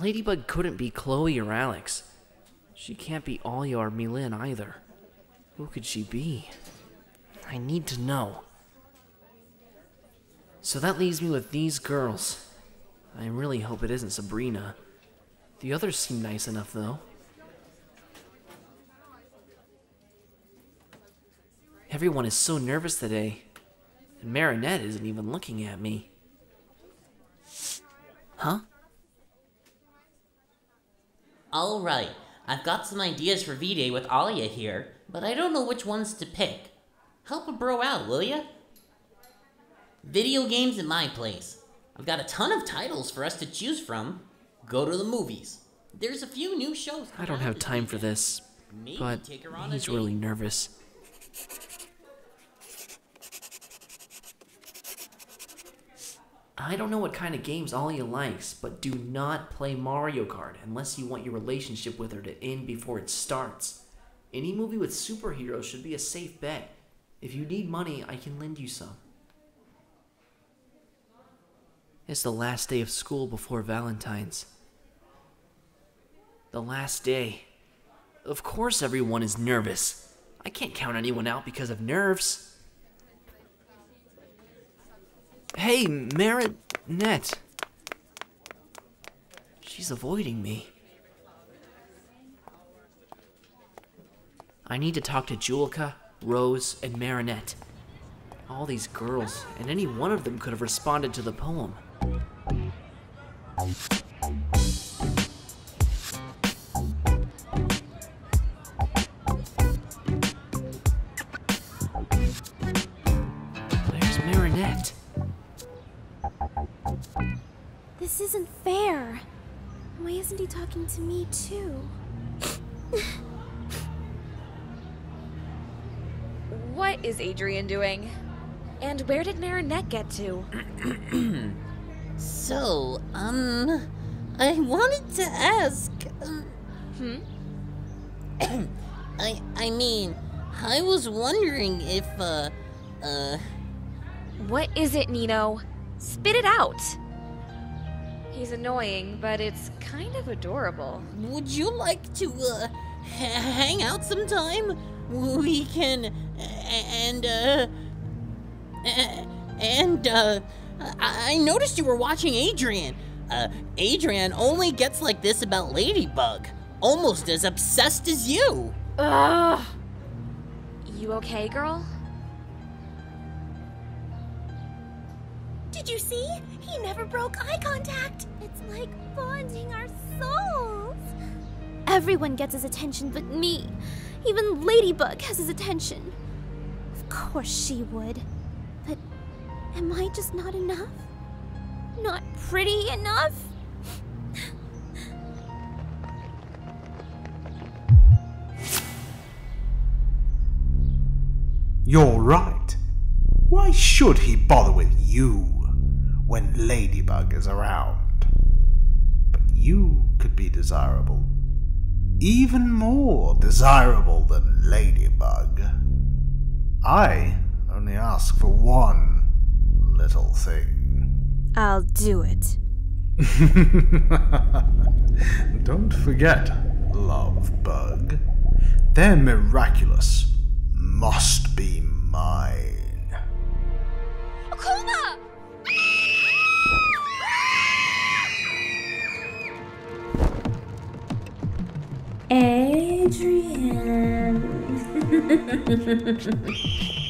Ladybug couldn't be Chloe or Alix. She can't be Alya or Mylène either. Who could she be? I need to know. So that leaves me with these girls. I really hope it isn't Sabrina. The others seem nice enough, though. Everyone is so nervous today, and Marinette isn't even looking at me. Huh? Alright, I've got some ideas for V-Day with Alya here, but I don't know which ones to pick. Help a bro out, will ya? Video games in my place. I've got a ton of titles for us to choose from. Go to the movies. There's a few new shows. I don't have time for this, Maybe but take her on he's really nervous. I don't know what kind of games Alya likes, but do not play Mario Kart unless you want your relationship with her to end before it starts. Any movie with superheroes should be a safe bet. If you need money, I can lend you some. It's the last day of school before Valentine's. The last day. Of course, everyone is nervous. I can't count anyone out because of nerves. Hey, Marinette. She's avoiding me. I need to talk to Juleka, Rose, and Marinette. All these girls, and any one of them could have responded to the poem. Isn't fair. Why isn't he talking to me too? What is Adrien doing? And where did Marinette get to? So, um, I wanted to ask. Um, Hmm? I I mean, I was wondering if uh uh What is it, Nino? Spit it out! He's annoying, but it's kind of adorable. would you like to uh hang out sometime? We can and uh and uh I I noticed you were watching Adrien. Uh Adrien only gets like this about Ladybug. Almost as obsessed as you. Ugh! You okay, girl? You see? He never broke eye contact. It's like bonding our souls. Everyone gets his attention but me. Even Ladybug has his attention. Of course she would. But am I just not enough? Not pretty enough? You're right. Why should he bother with you when Ladybug is around? But you could be desirable. Even more desirable than Ladybug. I only ask for one little thing. I'll do it. Don't forget, love bug. They're miraculous. Adrien.